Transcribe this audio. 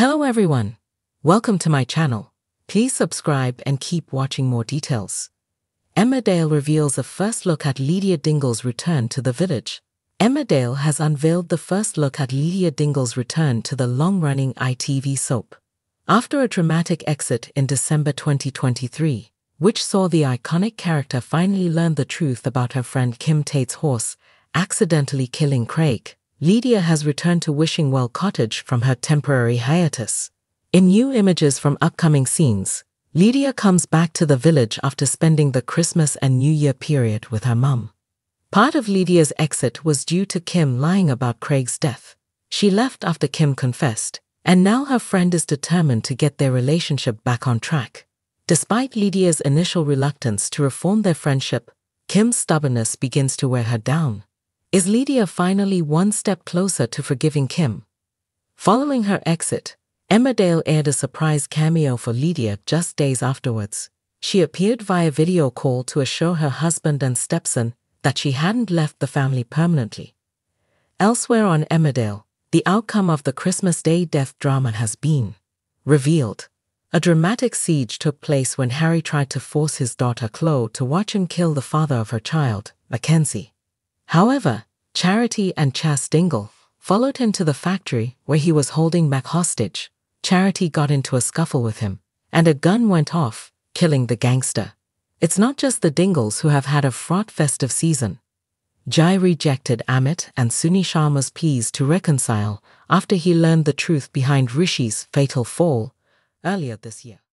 Hello everyone. Welcome to my channel. Please subscribe and keep watching more details. Emmerdale reveals a first look at Lydia Dingle's return to the village. Emmerdale has unveiled the first look at Lydia Dingle's return to the long-running ITV soap. After a dramatic exit in December 2023, which saw the iconic character finally learn the truth about her friend Kim Tate's horse, accidentally killing Craig, Lydia has returned to Wishing Well Cottage from her temporary hiatus. In new images from upcoming scenes, Lydia comes back to the village after spending the Christmas and New Year period with her mum. Part of Lydia's exit was due to Kim lying about Craig's death. She left after Kim confessed, and now her friend is determined to get their relationship back on track. Despite Lydia's initial reluctance to reform their friendship, Kim's stubbornness begins to wear her down. Is Lydia finally one step closer to forgiving Kim? Following her exit, Emmerdale aired a surprise cameo for Lydia just days afterwards. She appeared via video call to assure her husband and stepson that she hadn't left the family permanently. Elsewhere on Emmerdale, the outcome of the Christmas Day death drama has been revealed. A dramatic siege took place when Harry tried to force his daughter Chloe to watch him kill the father of her child, Mackenzie. However, Charity and Chas Dingle followed him to the factory where he was holding Mac hostage. Charity got into a scuffle with him, and a gun went off, killing the gangster. It's not just the Dingles who have had a fraught festive season. Jai rejected Amit and Suni Sharma's pleas to reconcile after he learned the truth behind Rishi's fatal fall earlier this year.